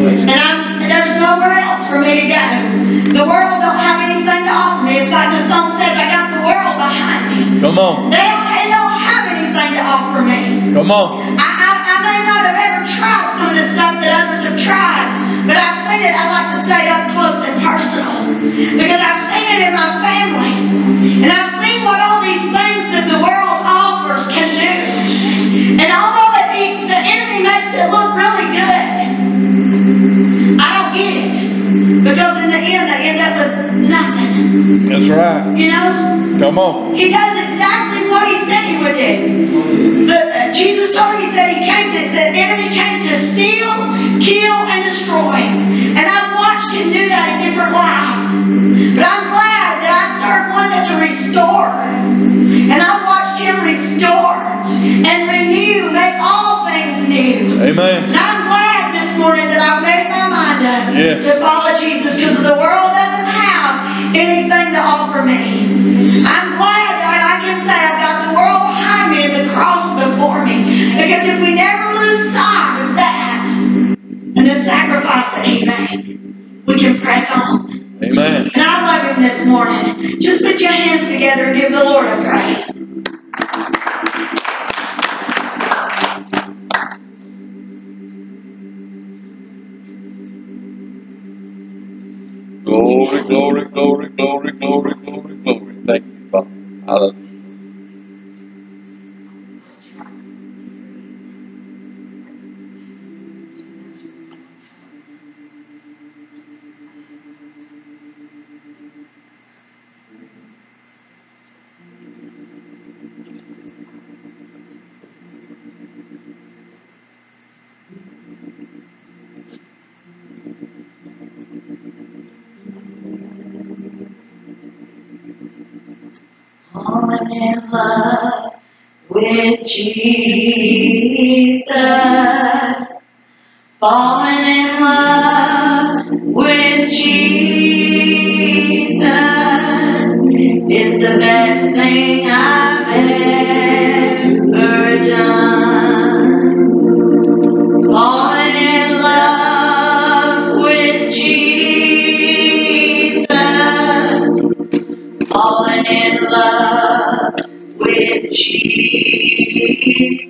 And I'm, there's nowhere else for me to go. The world don't have anything to offer me. It's like the song says, I got the world behind me. Come on. They don't, they don't have anything to offer me. Come on. I, I, I may not have ever tried some of the stuff that others have tried, but I've seen it, I like to say, up close and personal. Because I've seen it in my family. And I've seen what all these things that the world offers can do. And although it, the enemy makes it look really good, Because in the end, they end up with nothing. That's right. You know? Come on. He does exactly what he said he would do. The, uh, Jesus told me that he came to, the enemy came to steal, kill, and destroy. And I've watched him do that in different lives. But I'm glad that I serve one that's a restorer. And I've watched him restore and renew, make all things new. Amen. And I'm glad this morning that I've made my mind up Yes. to follow Jesus because the world doesn't have anything to offer me. I'm glad that I can say I've got the world behind me and the cross before me. Because if we never lose sight of that and the sacrifice that He made, we can press on. Amen. And I love Him this morning. Just put your hands together and give the Lord a praise. Glory, glory, glory, glory, glory, glory. Thank you, Father. Hallelujah. Falling in love with Jesus. Falling in love with Jesus is the best Jesus.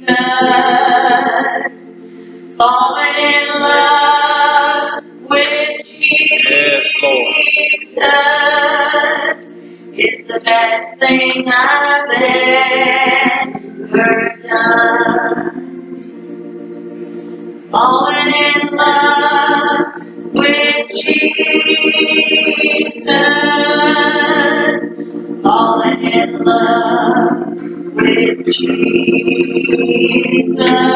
In love with Jesus is the best thing I've ever done. Falling in love Jesus.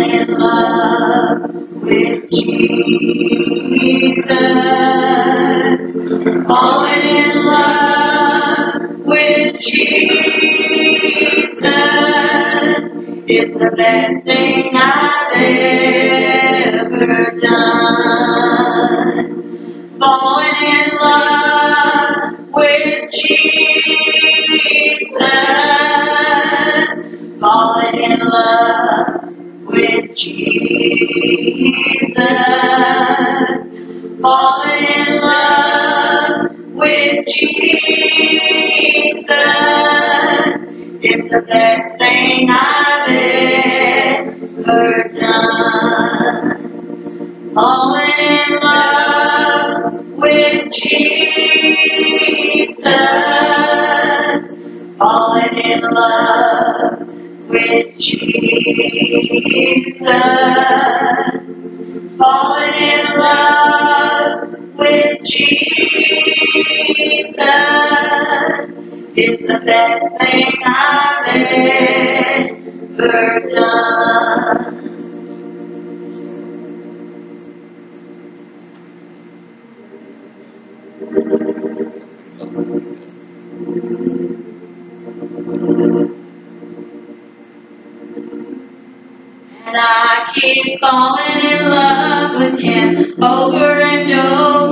Falling in love with Jesus. In love with Jesus is the best thing I've ever done It's the best thing I've ever done. And I keep falling in love with him over and over.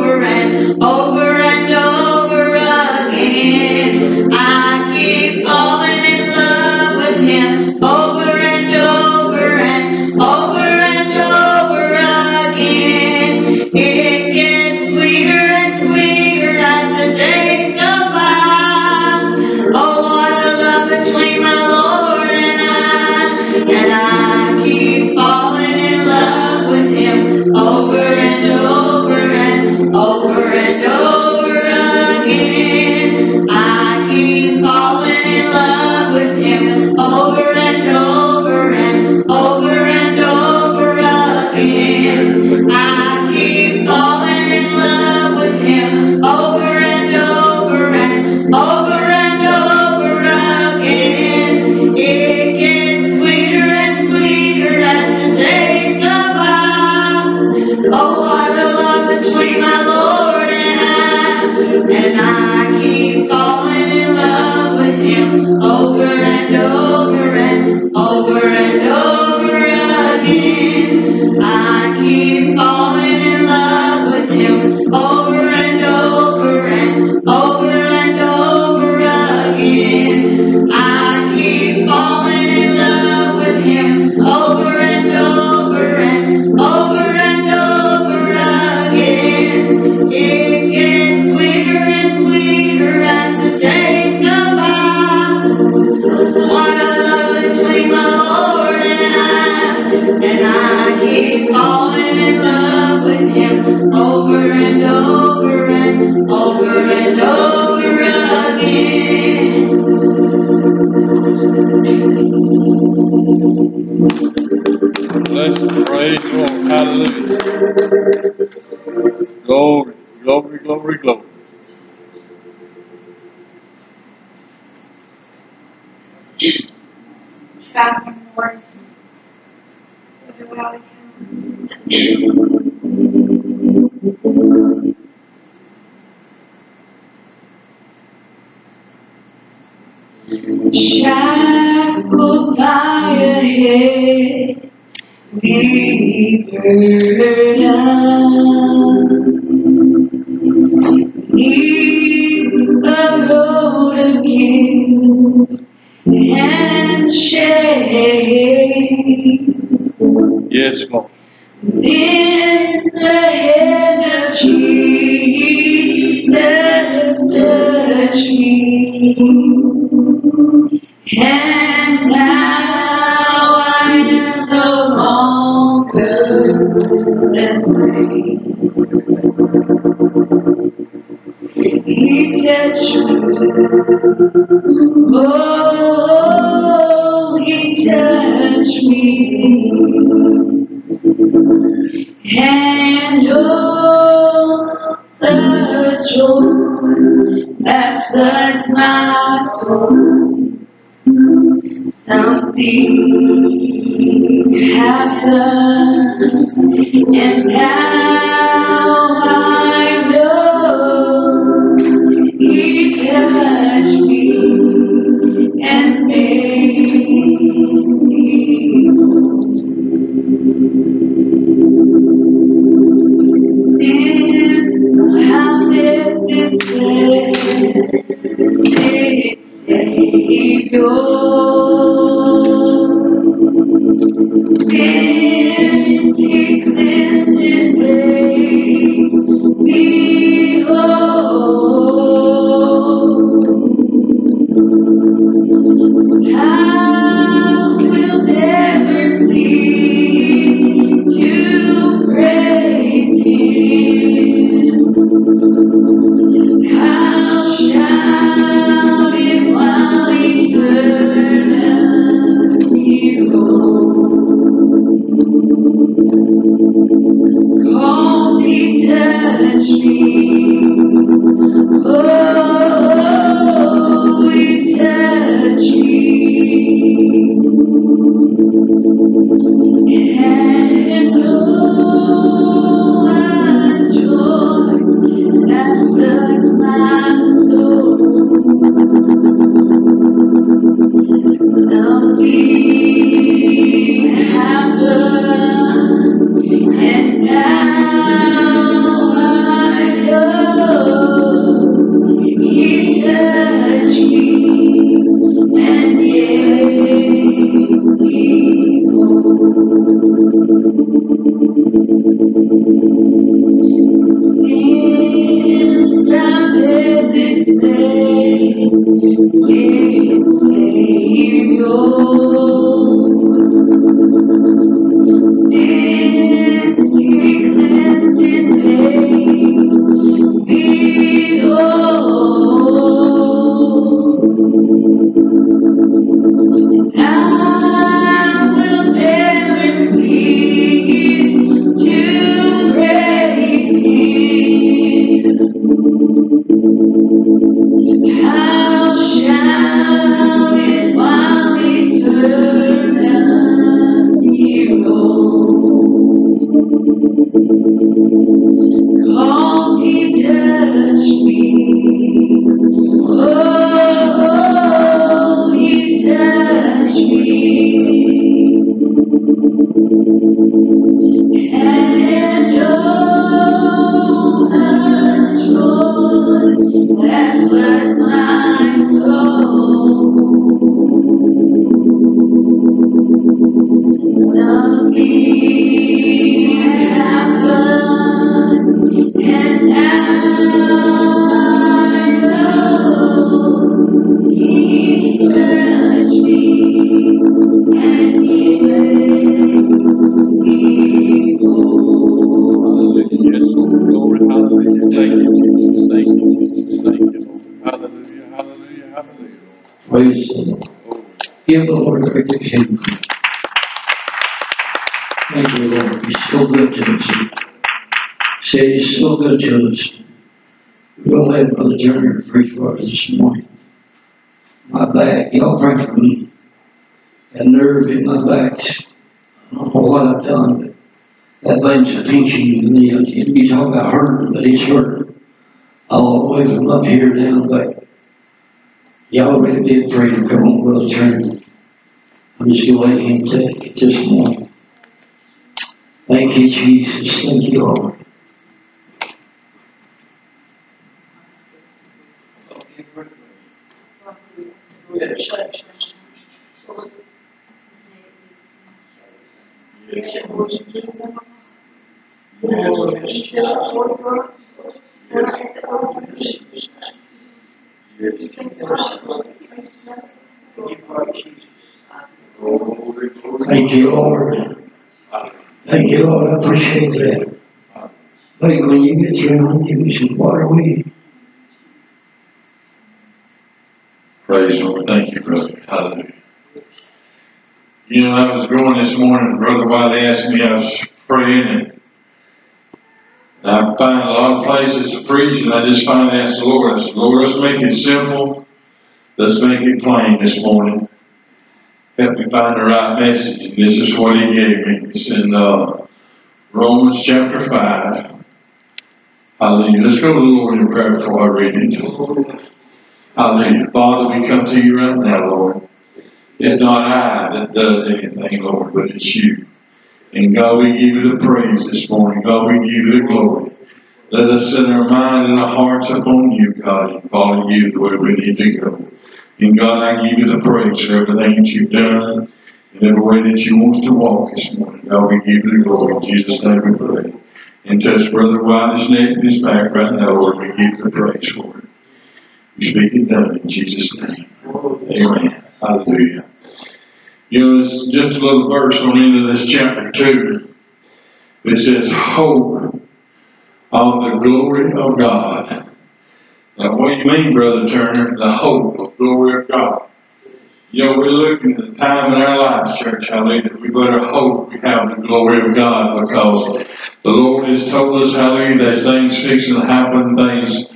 kiss and shake. Yes, Mom. In the head of Jesus, search me. And now I am no longer the same. He's the truth. que this morning. My back, y'all pray for me. That nerve in my back. I don't know what I've done, but that thing's a pinching me. You talk about hurting, but it's hurting. All the way from up here down back. Y'all really did pray to come on, Brother Turner. I'm just going to let him take it this morning. Thank you, Jesus. Thank you, Lord. Thank you, Lord. Thank you, Lord. I appreciate that. Wait, when you get through, I'll give me some water, will you? Praise Lord. Thank you, brother. Hallelujah. You know, I was going this morning, Brother Wiley asked me, I was praying, and I find a lot of places to preach, and I just finally asked the Lord, I said, Lord, let's make it simple. Let's make it plain this morning. Help me find the right message. And this is what he gave me. It's in uh, Romans chapter 5. Hallelujah. Let's go to the Lord in prayer before I read it. Hallelujah. Father, we come to you right now, Lord. It's not I that does anything, Lord, but it's you. And God, we give you the praise this morning. God, we give you the glory. Let us set our mind and our hearts upon you, God, and follow you the way we need to go. And God, I give you the praise for everything that you've done and every way that you want us to walk this morning. God, we give you the glory. In Jesus' name we pray. And touch Brother Wiley's neck and his back right now, Lord. We give you the praise for it. We speak it done in Jesus' name. Amen. Hallelujah. You know, it's just a little verse on into this chapter 2. It says, Hope of the glory of God. Now, what do you mean, Brother Turner? The hope of glory of God. You know, we're looking at the time in our lives, church, hallelujah, that we better hope we have the glory of God because the Lord has told us, hallelujah, that things fixing to happen, things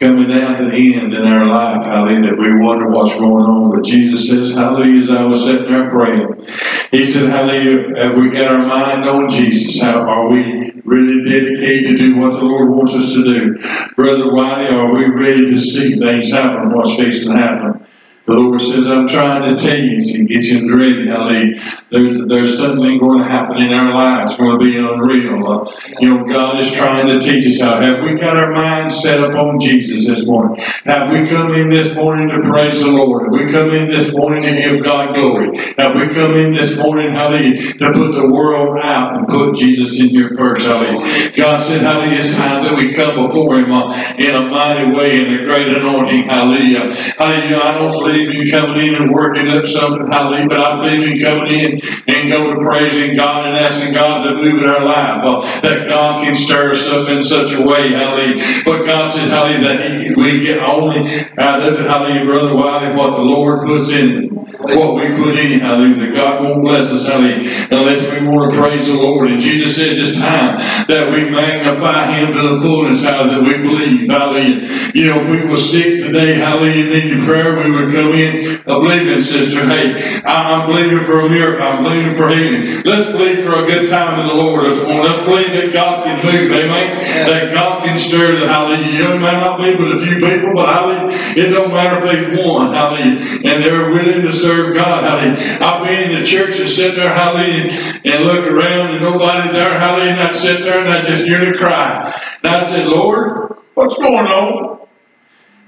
coming down to the end in our life, hallelujah, that we wonder what's going on. But Jesus says, hallelujah, as I was sitting there praying, He said, hallelujah, have we got our mind on Jesus? How are we really dedicated to do what the Lord wants us to do? Brother Wiley, are we ready to see things happen, what's facing happen? The Lord says, I'm trying to tell you to get you ready. Hallelujah. There's, there's something going to happen in our lives, it's going to be unreal. Uh, you know, God is trying to teach us how. Have we got our mind set upon Jesus this morning? Have we come in this morning to praise the Lord? Have we come in this morning to give God glory? Have we come in this morning, hallelujah, to put the world out and put Jesus in your purse? Hallelujah. God said, hallelujah, it's time that we come before Him uh, in a mighty way, in a great anointing. Hallelujah. Hallelujah. I don't believe believe in coming in and working up something, hallelujah, but I believe in coming in and go to praising God and asking God to move in our life. Uh, that God can stir us up in such a way, hallelujah. But God says, hallelujah, that he, we get only out of it, hallelujah, Brother Wiley, what the Lord puts in what we put in, hallelujah, God won't bless us, hallelujah, unless we want to praise the Lord. And Jesus said it's time that we magnify Him to the fullness, hallelujah, that we believe, hallelujah. You know, if we were sick today, hallelujah, needed prayer, we would come in a believing, sister. Hey, I'm believing for a miracle. I'm believing for healing. Let's believe for a good time in the Lord this morning. Let's believe that God can move, amen? That God can stir the, hallelujah. You know, it might not be with a few people, but hallelujah, it don't matter if they've one, hallelujah, and they're willing to serve God, hallelujah. I've been in the church and sit there, hallelujah, and look around and nobody there, hallelujah, and I sit there and I just hear the cry. And I said, Lord, what's going on?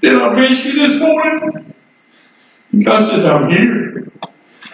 Did I miss you this morning? God says, I'm here.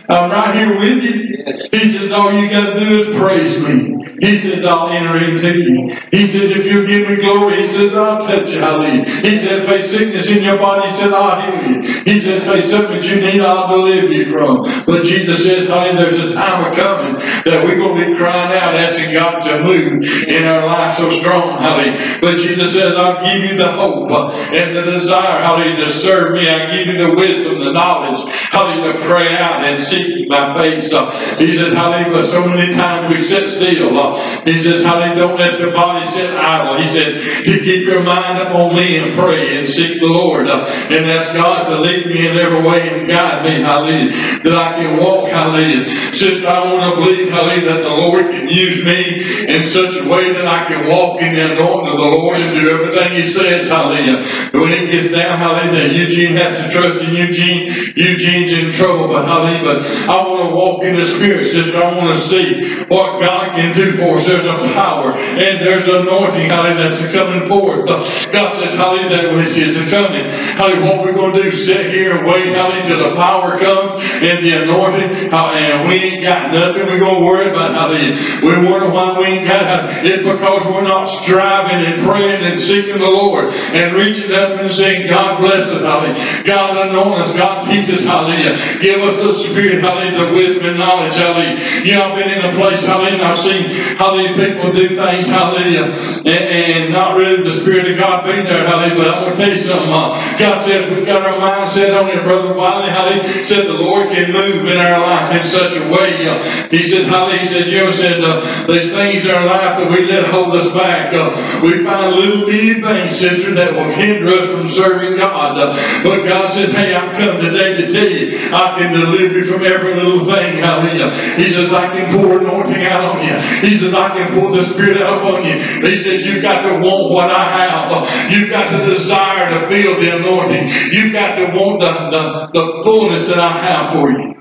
I'm right here with you. He says, all you got to do is praise me. He says, I'll enter into you. He says, if you give me glory, he says, I'll touch you. Hallelujah. He says, if there's sickness in your body, he says, I'll heal you. He says, if there's something you need, I'll deliver you from. But Jesus says, honey, there's a time of coming that we're going to be crying out, asking God to move in our life so strong. Hallelujah. But Jesus says, I'll give you the hope and the desire, hallelujah, to serve me. I'll give you the wisdom, the knowledge, hallelujah, to pray out and my face. He says, hallelujah, so many times we sit still. He says, hallelujah, don't let the body sit idle. He said, to keep your mind upon me and pray and seek the Lord. And ask God to lead me in every way and guide me, hallelujah, that I can walk, hallelujah. Sister, I want to believe, hallelujah, that the Lord can use me in such a way that I can walk in the anointing of the Lord and do everything He says, hallelujah. But when it gets down, hallelujah, Eugene has to trust in Eugene. Eugene's in trouble, but hallelujah, but I want to walk in the Spirit, sister. I want to see what God can do for us. There's a power and there's an anointing, hallelujah, that's coming forth. Uh, God says, hallelujah, that which is coming. Hallelujah, what we're going to do, sit here and wait, hallelujah, till the power comes and the anointing, and we ain't got nothing we're going to worry about, hallelujah. We wonder why we ain't got it. It's because we're not striving and praying and seeking the Lord and reaching up and saying, God bless us, hallelujah. God anoint us, God teach us, hallelujah. Give us the spirit, hallelujah, the wisdom and knowledge, hallelujah. You know, I've been in a place, hallelujah, and I've seen, hallelujah, people do things, hallelujah, and, and not really the Spirit of God being there, hallelujah. But I'm going to tell you something. Uh, God said if we got our mindset on it, Brother Wiley, hallelujah, said the Lord can move in our life in such a way. Uh, he said, hallelujah, he said, you know, said, uh, these things in our life that we let hold us back. Uh, we find little bitty things, sister, that will hinder us from serving God. But God said, hey, I've come today to tell you, I can deliver you from every little thing, hallelujah. He says, I can pour anointing out on you. He says, I can pour the Spirit out upon you. He says, you've got to want what I have. You've got to desire to feel the anointing. You've got to want the, the, the fullness that I have for you.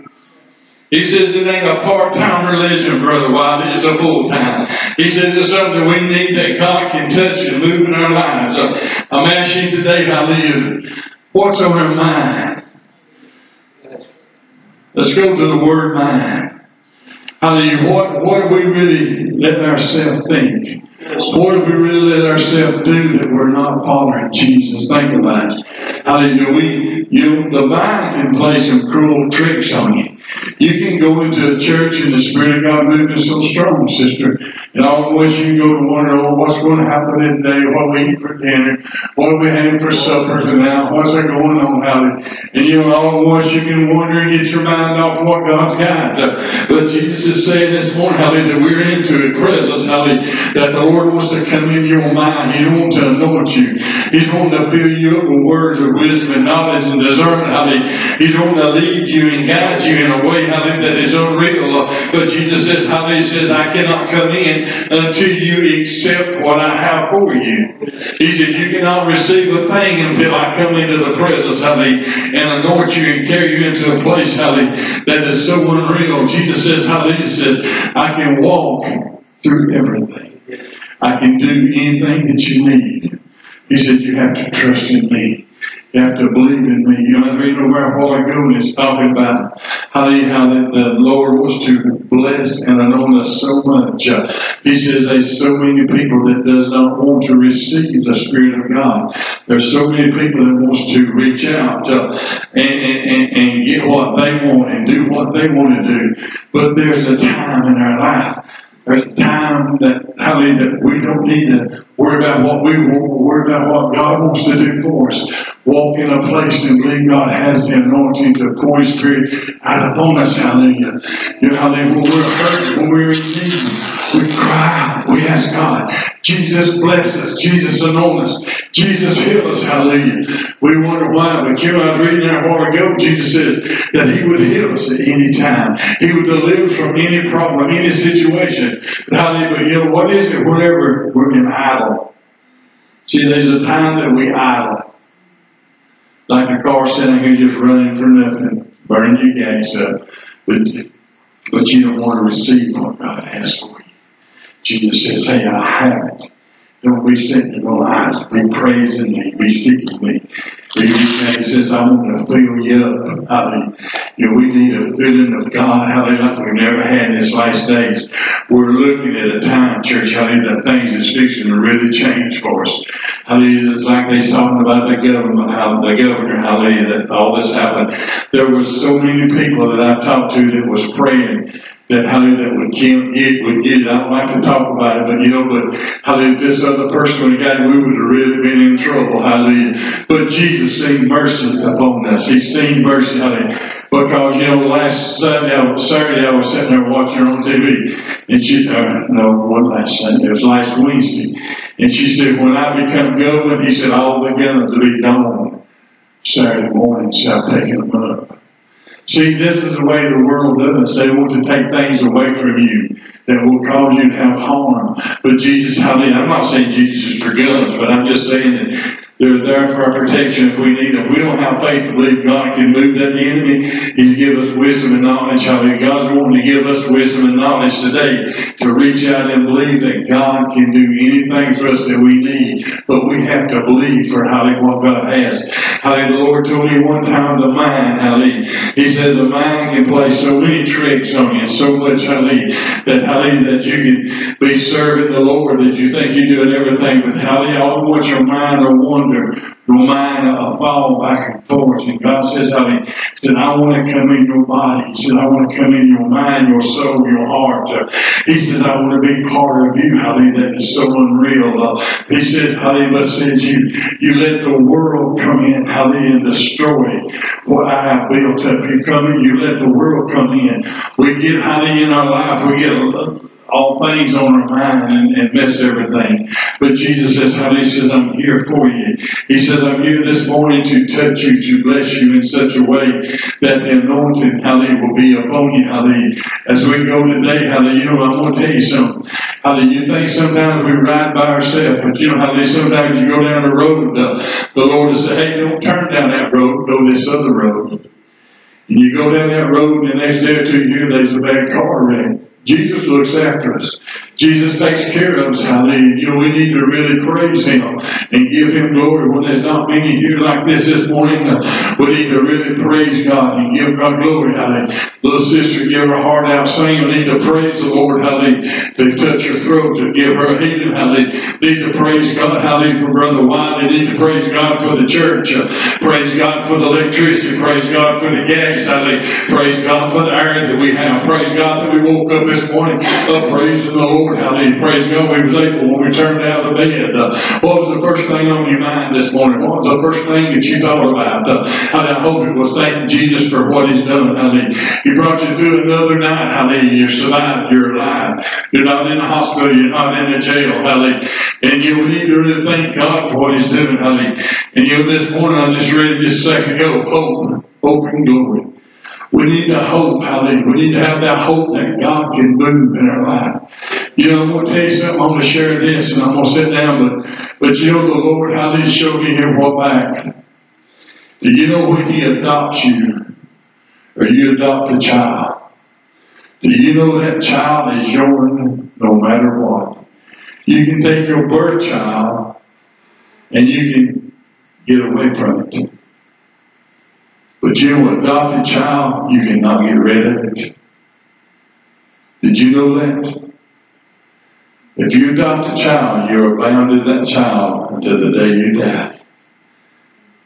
He says it ain't a part-time religion, Brother Wiley. It's a full-time. He says it's something we need that God can touch and move in our lives. I'm asking you today, hallelujah, what's on our mind? Let's go to the word mind. Hallelujah. What, what do we really let ourselves think? What do we really let ourselves do that we're not following Jesus? Think about it. Hallelujah. We, you, the mind can play some cruel tricks on you. You can go into a church and the Spirit of God moving so strong, sister. And always you go to wonder, oh, what's going to happen today? What we eat for dinner? What we having for supper tonight? What's that going on? Hallelujah. And you know, always you can wonder and get your mind off what God's got. But Jesus is saying this morning, hallelujah, that we're into a presence, hallelujah, that the Lord wants to come in your mind. He's wanting to anoint you. He's wanting to fill you up with words of wisdom and knowledge and discernment, hallelujah. He's wanting to lead you and guide you in way, hallelujah, that is unreal. But Jesus says, hallelujah, says, I cannot come in until you accept what I have for you. He says, you cannot receive a thing until I come into the presence, hallelujah, and anoint you and carry you into a place, hallelujah, that is so unreal. Jesus says, hallelujah, says, I can walk through everything. I can do anything that you need. He said, you have to trust in me. You have to believe in me. You know, I read over a while ago and it's talking about how, he, how the, the Lord was to bless and anoint us so much. He says there's so many people that does not want to receive the Spirit of God. There's so many people that wants to reach out uh, and, and, and get what they want and do what they want to do. But there's a time in our life there's a time that, hallelujah, that we don't need to worry about what we want, worry about what God wants to do for us. Walk in a place and believe God has the anointing to pour His Spirit out upon us, hallelujah. You know, hallelujah, when we're hurt, when we're in need, we cry we ask God, Jesus bless us, Jesus anoint us, Jesus heal us, hallelujah. We wonder why, but you know, I was reading there a while ago, Jesus says that He would heal us at any time. He would deliver us from any problem, any situation. Hallelujah. But you know, what is it whenever we're in idle? See, there's a time that we idle. Like a car sitting here just running for nothing, burning your gas up. But, but you don't want to receive what God has for you. Jesus says, Hey, I have it. Don't be sitting on idle. Be praising me. Be seeking me. He says, I want to fill you up. Hallelujah. We need a filling of God. Hallelujah. Like we've never had in these last days. We're looking at a time, church, hallelujah, that things is fixing to really change for us. Hallelujah. It's like they're talking about the government, how the governor, hallelujah, that all this happened. There were so many people that I talked to that was praying that hallelujah that would get it would get it. I don't like to talk about it, but you know, but hallelujah, this other person would have got we would have really been in trouble, hallelujah. But Jesus seen mercy upon us. He's seen mercy, hallelujah. Because you know, last Sunday, I was, Saturday, I was sitting there watching her on TV, and she, uh, no, what last Sunday? It was last Wednesday, and she said, "When I become governor," he said, "all the guns will be gone." Saturday morning, so I'm taking them up. See, this is the way the world does. They want to take things away from you that will cause you to have harm. But Jesus, hallelujah, I'm not saying Jesus is for guns, but I'm just saying that they're there for our protection if we need them. If we don't have faith to believe God can move that enemy, He's give us wisdom and knowledge. Hallelujah. God's wanting to give us wisdom and knowledge today to reach out and believe that God can do anything for us that we need. But we have to believe for hallelujah what God has. Hallelujah. The Lord told me one time the mind, hallelujah. He says the mind can play so many tricks on you, so much, hallelujah, that hallelujah, that you can be serving the Lord, that you think you're doing everything, but hallelujah, all what your mind or one wonder, uh, fall back and forth. And God says, I mean, said, I want to come in your body. He said, I want to come in your mind, your soul, your heart. Uh, he says, I want to be part of you, hallelujah, that is so unreal. Uh, he says, hallelujah, says you, you let the world come in, hallelujah, and destroy what I have built up. You come in, you let the world come in. We get, hallelujah, in our life, we get all things on our mind and, and mess everything. But Jesus says, he says, I'm here for you. He says, I'm here this morning to touch you, to bless you in such a way that the anointing, hallelujah, will be upon you, hallelujah. As we go today, hallelujah, you know, I'm going to tell you something. Hallelujah, you think sometimes we ride by ourselves, but you know, hallelujah, sometimes you go down the road, uh, the Lord will say, hey, don't turn down that road, go this other road. And you go down that road, and the next day or two, you there's a bad car wreck. Jesus looks after us. Jesus takes care of us. Hallelujah. You know, we need to really praise Him and give Him glory. When there's not many here like this this morning, we need to really praise God and give God glory. Hallelujah. Little sister, give her heart out singing. We need to praise the Lord. Hallelujah. To touch her throat, to give her healing. Hallelujah. Need to praise God. Hallelujah. For Brother Wiley. Need to praise God for the church. Praise God for the electricity. Praise God for the gas. Hallelujah. Praise God for the air that we have. Praise God that we woke up this morning uh, praising the Lord. Hallelujah. Praise God. We was able when we turned out of bed. Uh, what was the first thing on your mind this morning? What was the first thing that you thought about? Uh, I hope it was thanking Jesus for what He's done. Hallelujah. He brought you through another night. Hallelujah. You survived. You're alive. You're not in the hospital. You're not in the jail. Hallelujah. And you need to really thank God for what He's doing. Hallelujah. And you know, this morning I just read it just a second ago. Hope, hope and glory. We need to hope, hallelujah. We need to have that hope that God can move in our life. You know, I'm going to tell you something. I'm going to share this and I'm going to sit down, but, but you know, the Lord, hallelujah, showed me here what back. Do you know when He adopts you or you adopt a child? Do you know that child is yours no matter what? You can take your birth child and you can get away from it. But you, adopted child, you cannot get rid of it. Did you know that? If you adopt a child, you're bound to that child until the day you die.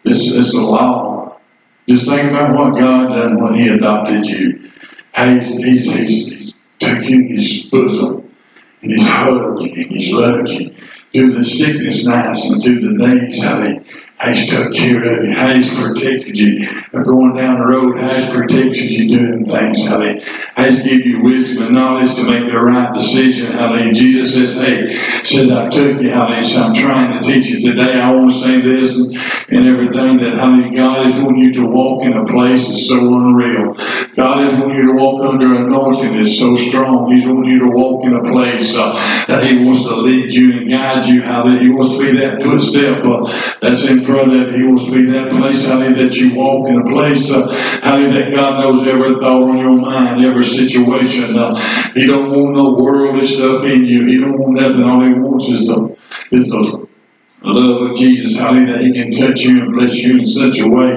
It's, it's a law. Just think about what God done when He adopted you. Hey, he's, he's, he's took you in His bosom, and He's hugged you, and He's loved you through the sickness nights and through the days. How He He's took care of you. He's protected you. Going down the road, He's protected you doing things. He He's give you wisdom and knowledge to make the right decision. How He Jesus says, Hey, says I took you. He said, I'm trying to teach you today. I want to say this and, and everything that He God is wanting you to walk in a place that's so unreal. God is wanting you to walk under anointing that's so strong. He's wanting you to walk in a place uh, that He wants to lead you and guide you. How that He wants to be that footstep uh, that's in of He wants to be that place, how that you walk in a place, uh, how that God knows every thought on your mind, every situation. Uh, he don't want no worldly stuff in you. He don't want nothing. All He wants is the is the love of Jesus, hallelujah, He can touch you and bless you in such a way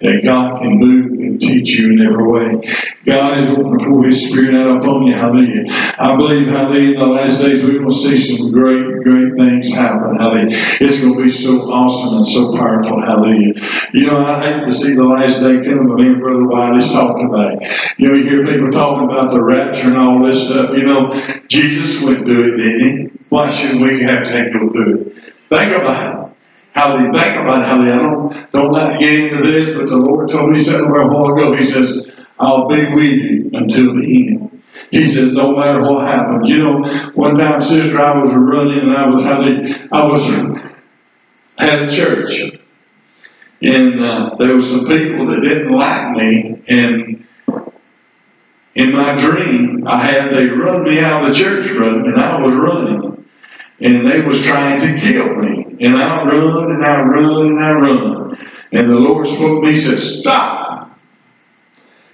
that God can move and teach you in every way. God is wanting to pour His Spirit out upon you. Hallelujah. I believe, hallelujah, in the last days we will see some great, great things happen. Hallelujah. It's going to be so awesome and so powerful. Hallelujah. You know, I hate to see the last day come, but me and Brother Wiley's talking about it. You know, you hear people talking about the rapture and all this stuff. You know, Jesus went through it, didn't he? Why shouldn't we have to go through it? Think about it. How you think about it? How you, I don't, don't like to get into this, but the Lord told me something a while ago. He says, I'll be with you until the end. He says, no matter what happens. You know, one time, sister, I was running and I was, they, I was at a church. And uh, there were some people that didn't like me. And in my dream, I had, they run me out of the church, brother, and I was running and they was trying to kill me. And I run and I run and I run. And the Lord spoke to me, said, Stop.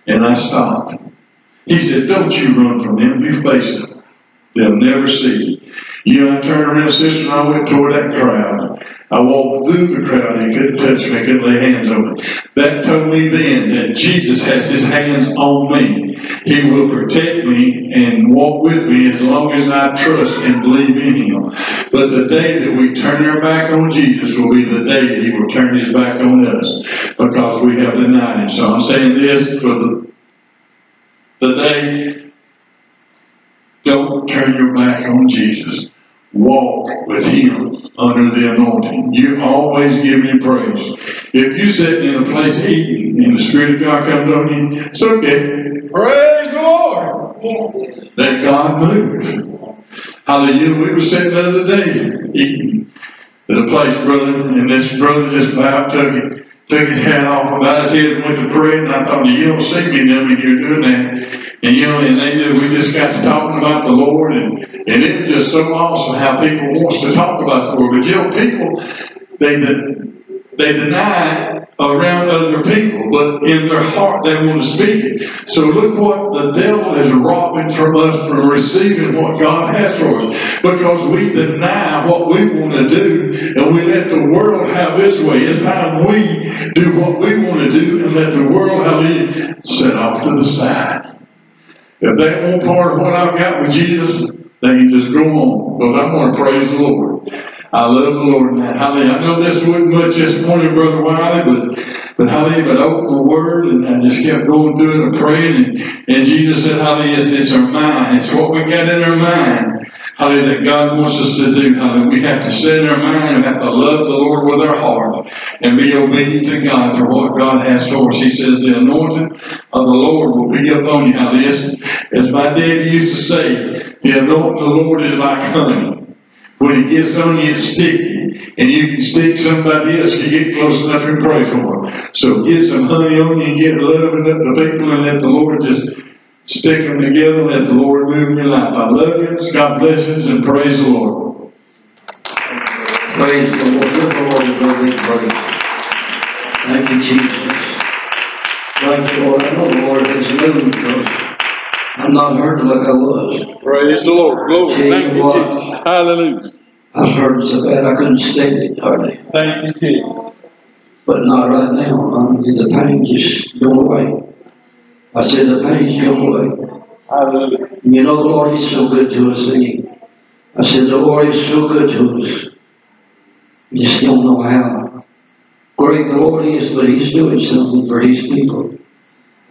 And I stopped. He said, Don't you run from them, you face them. They'll never see you. You I turned around, sister, and I went toward that crowd. I walked through the crowd. He couldn't touch me, couldn't lay hands on me. That told me then that Jesus has his hands on me. He will protect me and walk with me as long as I trust and believe in him. But the day that we turn our back on Jesus will be the day that he will turn his back on us because we have denied him. So I'm saying this for the, the day don't turn your back on Jesus. Walk with Him under the anointing. You always give me praise. If you sit in a place eating and the Spirit of God comes on you, it's okay. Praise the Lord. Let God move. Hallelujah. We were sitting the other day eating at a place, brother, and this brother just about took it, took his hat off about his head and went to pray, and I thought, you don't see me now when you're doing that. And you know, and they did, we just got to talking about the Lord, and, and it was just so awesome how people wants to talk about the Lord. But you know, people, they, they deny around other people, but in their heart they want to speak it. So look what the devil is robbing from us from receiving what God has for us. Because we deny what we want to do and we let the world have its way. It's time we do what we want to do and let the world have it set off to the side. If they want part of what I've got with Jesus, they can just go on. Because I'm going to praise the Lord. I love the Lord. And hallelujah. I know this wasn't much this morning, Brother Wiley, but but hallelujah, but I opened the word and I just kept going through it and praying and, and Jesus said, Hallelujah, it's, it's our mind. It's what we got in our mind. Hallelujah, that God wants us to do. Hallelujah. We have to set in our mind and have to love the Lord with our heart and be obedient to God for what God has for us. He says, the anointing of the Lord will be upon you. Hallelujah. As my daddy used to say, the anointing of the Lord is like honey. When it gets on you, it's sticky. And you can stick somebody else if you get close enough and pray for them. So get some honey on you and get loving up the people and let the Lord just stick them together and let the Lord move in your life. I love you. God bless you and praise the Lord. Praise the Lord. Good Lord worthy of. Thank you, Jesus. Thank you, Lord. I know the Lord has moved I'm not hurting like I was. Praise the Lord. Glory. Thank you, Jesus. Hallelujah. I was hurting so bad I couldn't stand it hardly. Thank you, Jesus. but not right now. I mean, the pain just going away. I said, the pain's going away. Hallelujah. You know, the Lord is so good to us, he, I said, the Lord is so good to us. You just don't know how great the Lord is, but He's doing something for His people.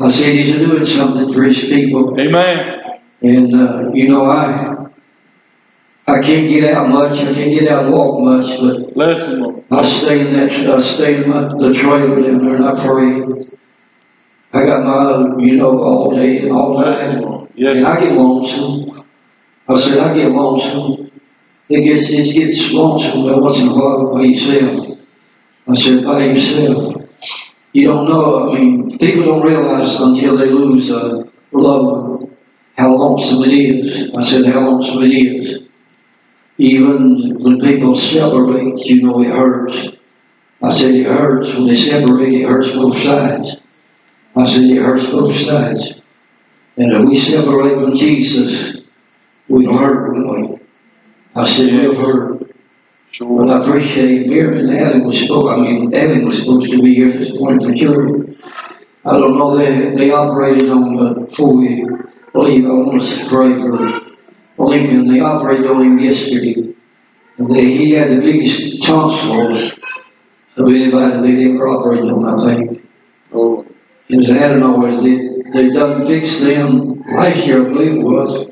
I said, He's doing something for His people. Amen. And, uh, you know, I, I can't get out much, I can't get out and walk much, but Lord. I stay in that, I stay in my, the trailer down there and I pray. I got my, you know, all day and all night. Lord. And Yes. I get lonesome. I said, I get lonesome. It gets, it gets lonesome once in a while by yourself. I said, by yourself. You don't know, I mean, people don't realize until they lose a loved one how lonesome it is. I said, how lonesome it is. Even when people separate, you know, it hurts. I said, it hurts. When they separate, it hurts both sides. I said, it hurts both sides. And if we separate from Jesus, we'll hurt, won't we? I said, we'll hurt. But Sure. I appreciate Miriam and Ellen was supposed, I mean, Ellen was supposed to be here this morning for sure. I don't know, they, they operated on, but before we leave, I want us to pray for Lincoln. They operated on him yesterday. And they, he had the biggest tonsils of anybody they ever operated on, I think. Oh, was adenoids. They, they done fixed them last year, I believe it was.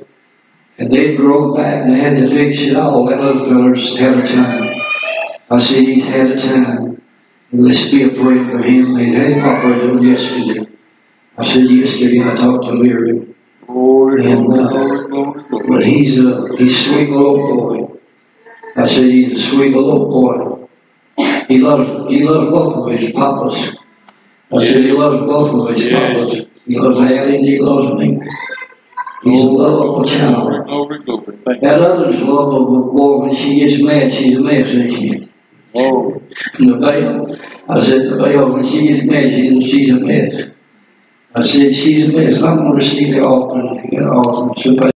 And they grow back and they had to fix it all. That little feller's had a time. I said, he's had a time. And let's be afraid for him. They had him operated on yesterday. I said, yesterday I talked to Miriam. Lord, And, uh, glory, But he's a, he's a sweet little boy. I said, he's a sweet little boy. He loves, he loves both of his papas. I said, he loves both of his Yes. papas. He loves Addie and he loves me. He's a lovable child. That other's lovable boy, when she gets mad, she's a mess, isn't she? Oh, And the bail, I said, the bail, when she gets mad, she's, she's a mess. I said, she's a mess. I'm gonna see the offering, get offering, somebody